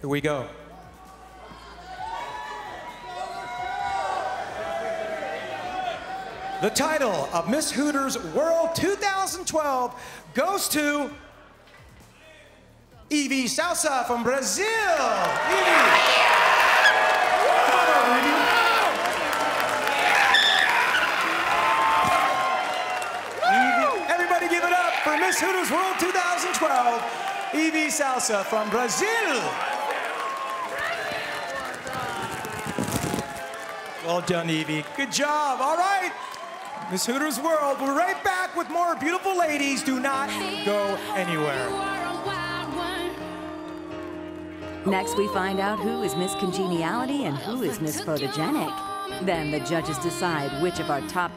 Here we go. The title of Miss Hooters World 2012 goes to Evie Souza from Brazil. Evie. Miss Hooters World 2012, Evie Souza from Brazil. Well done, Evie. Good job. All right. Miss Hooters World, we're right back with more beautiful ladies. Do not go anywhere. Next, we find out who is Miss Congeniality and who is Miss Photogenic. Then the judges decide which of our top 10